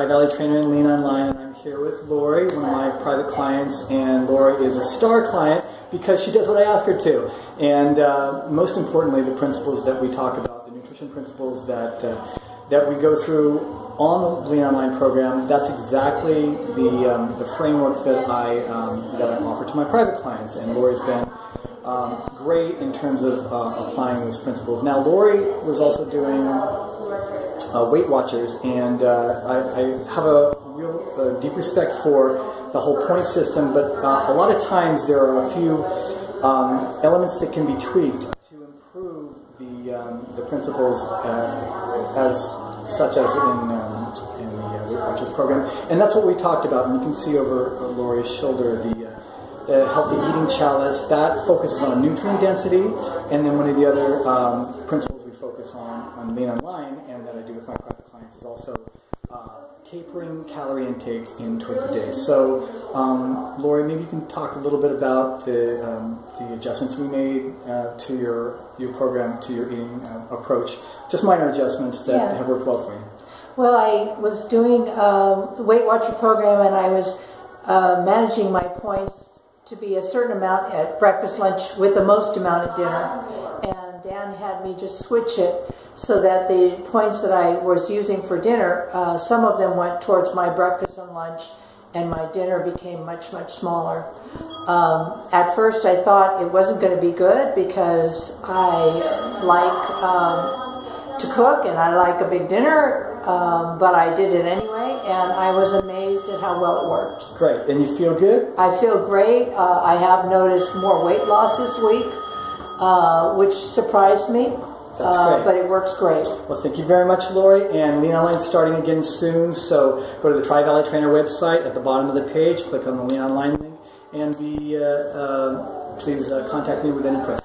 Tri-Valley trainer in Lean Online, and I'm here with Laurie, one of my private clients, and Laurie is a star client because she does what I ask her to. And uh, most importantly, the principles that we talk about, the nutrition principles that, uh, that we go through on the Lean Online program, that's exactly the, um, the framework that I, um, that I offer to my private clients. And Laurie's been um, great in terms of uh, applying those principles. Now, Laurie was also doing uh, Weight Watchers, and uh, I, I, have a real uh, deep respect for the whole point system, but uh, a lot of times there are a few um, elements that can be tweaked to improve the, um, the principles uh, as such as in, um, in the Weight Watchers program. And that's what we talked about, and you can see over Laurie's shoulder the the healthy eating chalice, that focuses on nutrient density, and then one of the other um, principles we focus on on Lean Online, and that I do with my private clients, is also uh, tapering calorie intake in toward the day. So, um, Laurie, maybe you can talk a little bit about the, um, the adjustments we made uh, to your, your program, to your eating uh, approach. Just minor adjustments that yeah. have worked well for you. Well, I was doing um, the Weight Watcher program and I was uh, managing my points to be a certain amount at breakfast, lunch, with the most amount at dinner. And Dan had me just switch it so that the points that I was using for dinner, uh, some of them went towards my breakfast and lunch, and my dinner became much, much smaller. Um, at first, I thought it wasn't going to be good because I like um, to cook and I like a big dinner, um, but I did it anyway, and I was amazed at how well it worked. Great, and you feel good? I feel great. Uh, I have noticed more weight loss this week, uh, which surprised me. That's uh, great. But it works great. Well, thank you very much, Laurie. And Lean Online is starting again soon, so go to the Tri Valley Trainer website at the bottom of the page, click on the Lean Online link, and be, uh, uh, please uh, contact me with any questions.